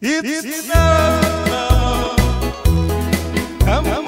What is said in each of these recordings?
it's, it's love, love. Come, come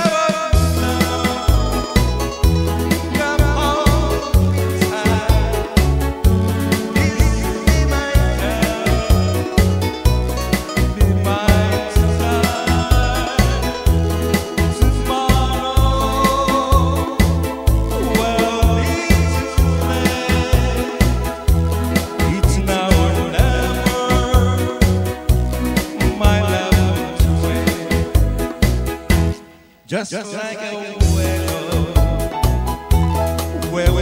just, just like, like a huevo, huevo.